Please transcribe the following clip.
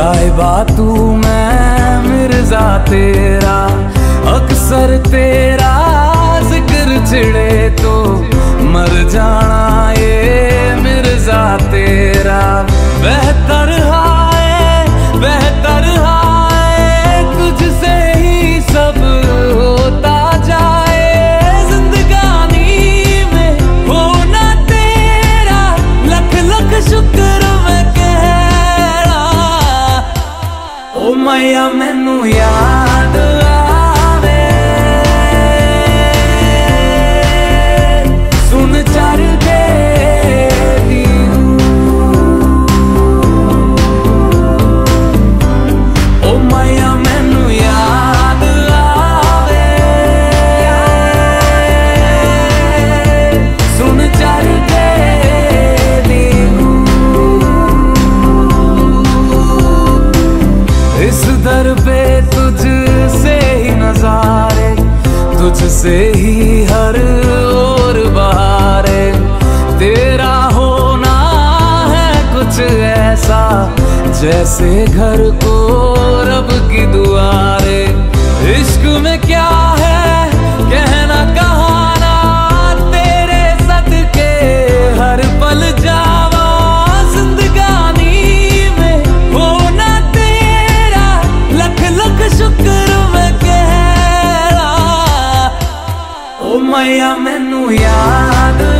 साहिबा तू मैं मिर्ज़ा तेरा अक्सर तेरा ज़िक्र छिड़े तो मर जा llame muy तुझसे ही हर और बाहर तेरा होना है कुछ ऐसा, जैसे घर को रब की दुआरे। nu iadă